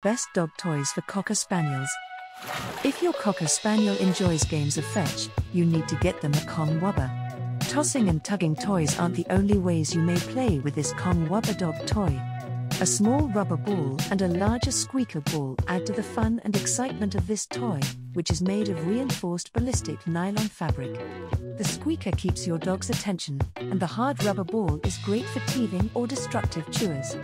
Best dog toys for Cocker Spaniels. If your Cocker Spaniel enjoys games of fetch, you need to get them a Kong Wubba. Tossing and tugging toys aren't the only ways you may play with this Kong Wubba dog toy. A small rubber ball and a larger squeaker ball add to the fun and excitement of this toy, which is made of reinforced ballistic nylon fabric. The squeaker keeps your dog's attention, and the hard rubber ball is great for teething or destructive chewers.